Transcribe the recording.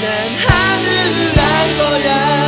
난 하늘을 날 거야.